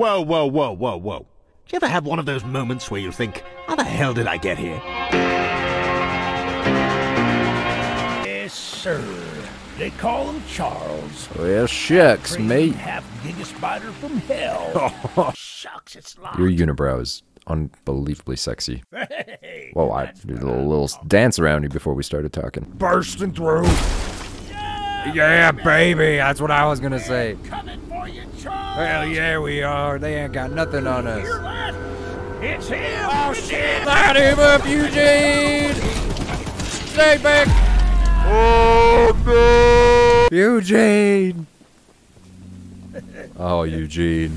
Whoa, whoa, whoa, whoa, whoa. Do you ever have one of those moments where you think, how the hell did I get here? Yes, sir. They call him Charles. Well, shucks, mate. half giga spider from hell. Oh, Shucks, it's locked. Your unibrow is unbelievably sexy. Hey, Well, I did a little, little dance around you before we started talking. bursting through. Yeah, baby, that's what I was gonna say. Coming for you, Charles. Hell yeah, we are. They ain't got nothing on us. Hear that? It's him. Oh shit! Light him up, Eugene! Stay back! Oh no! Eugene! Oh, Eugene.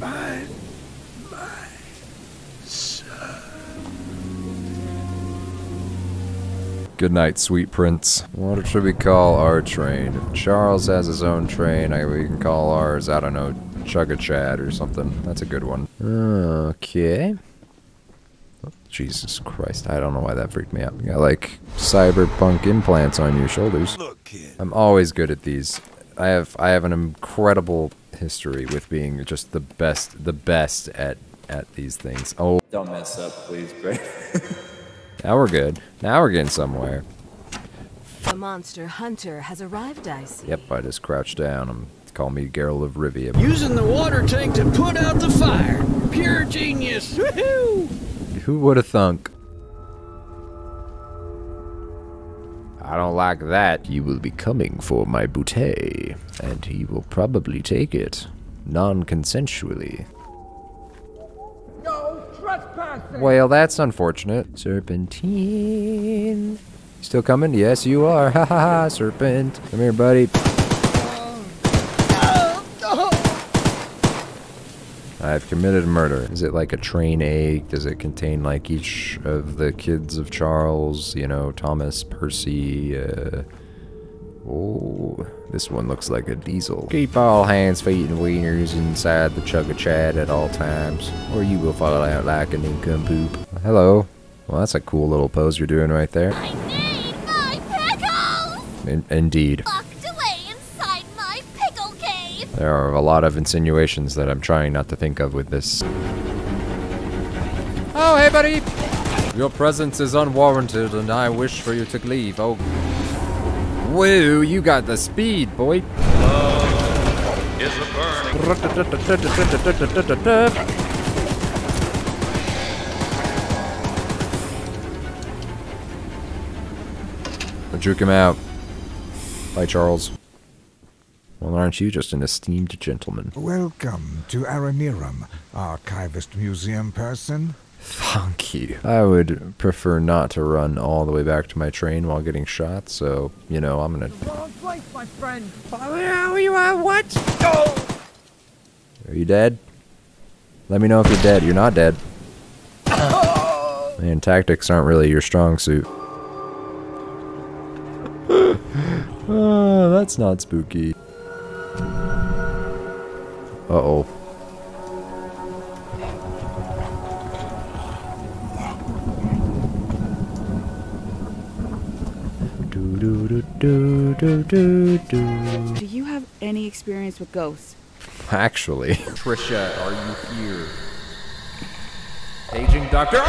Good night, sweet prince. What should we call our train? If Charles has his own train, I, we can call ours, I don't know, Chugga Chad or something. That's a good one. Okay. Jesus Christ, I don't know why that freaked me out. You got like cyberpunk implants on your shoulders. Look, kid. I'm always good at these. I have I have an incredible history with being just the best the best at at these things. Oh, Don't mess up, please, Greg. now we're good. Now we're getting somewhere. The monster hunter has arrived, I see. Yep, I just crouched down. Um, call me Geralt of Rivia. Using the water tank to put out the fire. Pure genius. Woohoo! Who would have thunk? I don't like that. You will be coming for my bouteille, and he will probably take it non-consensually. Well, that's unfortunate. Serpentine. Still coming? Yes, you are. Ha ha ha, serpent. Come here, buddy. I've committed murder. Is it like a train egg? Does it contain like each of the kids of Charles? You know, Thomas, Percy, uh... Oh, this one looks like a diesel. Keep all hands, feet, and wieners inside the chugga chad at all times, or you will fall out like an incompoop. Hello. Well, that's a cool little pose you're doing right there. I need my pickles! In- indeed. Locked away inside my pickle cave! There are a lot of insinuations that I'm trying not to think of with this. Oh, hey, buddy! Your presence is unwarranted, and I wish for you to leave. Oh. Woo, you got the speed, boy. Is a burning. I juke him out. Bye, Charles. Well, aren't you just an esteemed gentleman? Welcome to Aranirum, archivist museum person. Thank you. I would prefer not to run all the way back to my train while getting shot, so, you know, I'm gonna... Wrong place, my friend. Are you dead? Let me know if you're dead. You're not dead. Man, tactics aren't really your strong suit. oh, that's not spooky. Uh-oh. Do do do do do do. Do you have any experience with ghosts? Actually. Trisha, are you here? Aging Doctor.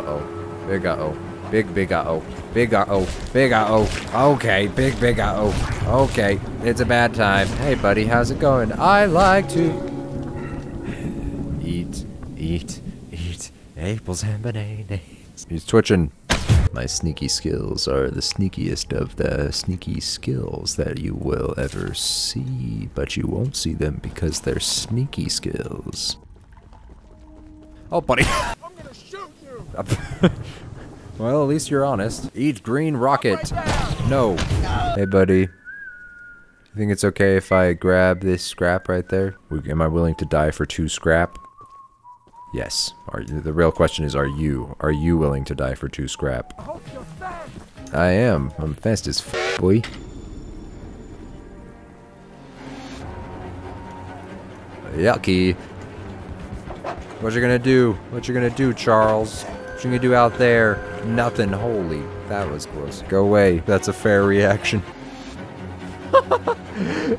Uh-oh. Big uh-oh. Big, big uh-oh. Big uh-oh. Big uh-oh. Okay, big, big uh-oh. Okay, it's a bad time. Hey, buddy, how's it going? I like to... Eat, eat, eat apples and bananas. He's twitching. My sneaky skills are the sneakiest of the sneaky skills that you will ever see, but you won't see them because they're sneaky skills. Oh, buddy. I'm gonna shoot you. well, at least you're honest. Eat green rocket. No. Hey, buddy. You think it's okay if I grab this scrap right there? Am I willing to die for two scrap? Yes. Are the real question is, are you? Are you willing to die for two scrap? I hope you're fast. I am. I'm fast as f boy. Yucky. What you gonna do? What you gonna do, Charles? What you gonna do out there? Nothing. Holy, that was close. Go away. That's a fair reaction.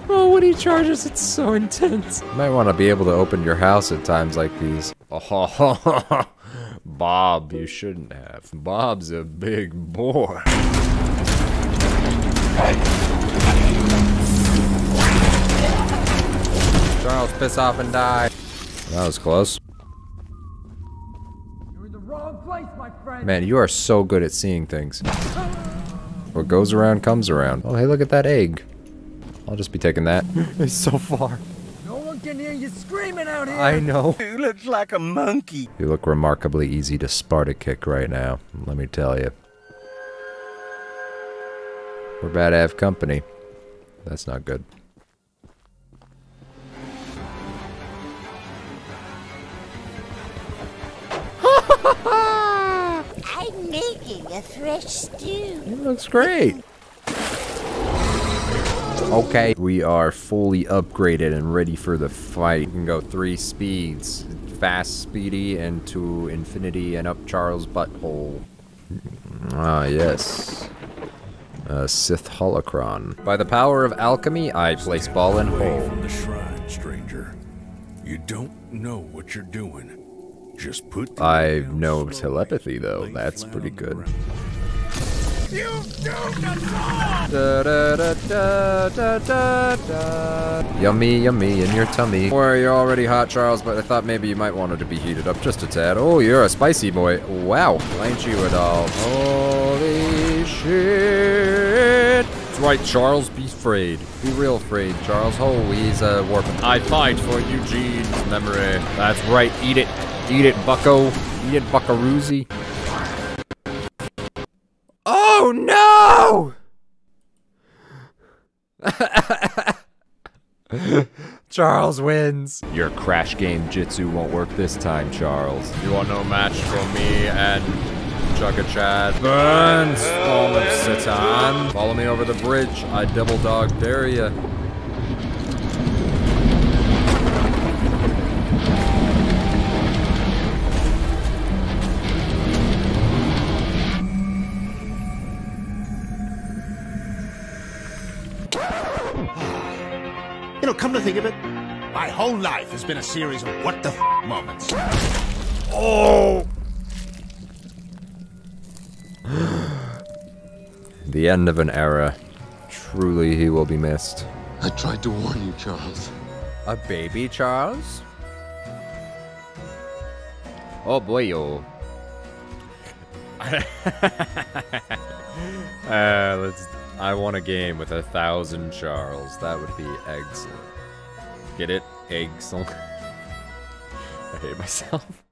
Oh, when he charges, it's so intense. You might want to be able to open your house at times like these. Oh, Bob, you shouldn't have. Bob's a big boy. Charles, piss off and die. That was close. You're in the wrong place, my friend. Man, you are so good at seeing things. What goes around comes around. Oh, hey, look at that egg. I'll just be taking that. it's so far. No one can hear you screaming out here. I know. You look like a monkey. You look remarkably easy to Sparta kick right now, let me tell you. We're about to have company. That's not good. I'm making a fresh stew. It looks great. Okay, we are fully upgraded and ready for the fight. We can go three speeds. Fast, speedy, and to infinity and up Charles' butthole. Ah, yes. A Sith holocron. By the power of alchemy, I place ball in hole. from the shrine, stranger. You don't know what you're doing. Just put I know telepathy, though. That's pretty good. Da. Yummy, yummy in your tummy. Or you're already hot, Charles, but I thought maybe you might want it to be heated up just a tad. Oh, you're a spicy boy. Wow, ain't you at all? Holy shit. That's right, Charles, be afraid. Be real afraid, Charles. Oh, he's a uh, warping. I fight for Eugene's memory. That's right, eat it. Eat it, bucko. Eat it, buckaroozy. Charles wins. Your crash game jitsu won't work this time, Charles. You are no match for me and Chugga Chad. Burn, Storm of Satan. Follow me over the bridge. I double dog dare ya. You to think of it, my whole life has been a series of what the f moments. Oh! the end of an era. Truly, he will be missed. I tried to warn you, Charles. A baby Charles? Oh boy, yo. uh, let's. I want a game with a thousand Charles. That would be excellent. Get it? Excellent. I hate myself.